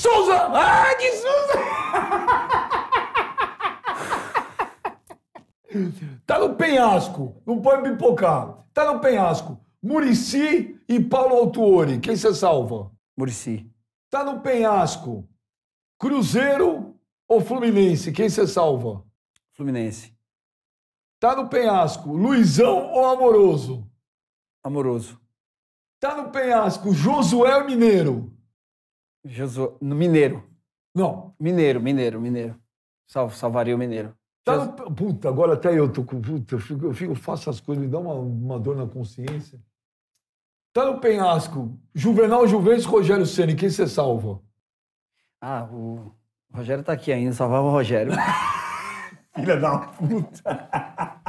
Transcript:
Souza! Ah, que Souza! tá no penhasco, não pode pipocar. Tá no penhasco. Murici e Paulo Autuori, quem você salva? Murici. Tá no penhasco. Cruzeiro ou Fluminense, quem você salva? Fluminense. Tá no penhasco. Luizão ou Amoroso? Amoroso. Tá no penhasco. Josué Mineiro? Josu... No Mineiro. Não. Mineiro, Mineiro, Mineiro. Sal, salvaria o Mineiro. Tá no... Puta, agora até eu tô com. Puta, eu, fico, eu, fico, eu faço as coisas, me dá uma, uma dor na consciência. Tá no penhasco. Juvenal Juventus, Rogério Ceni, quem você salva? Ah, o Rogério tá aqui ainda, salvava o Rogério. Filha da puta.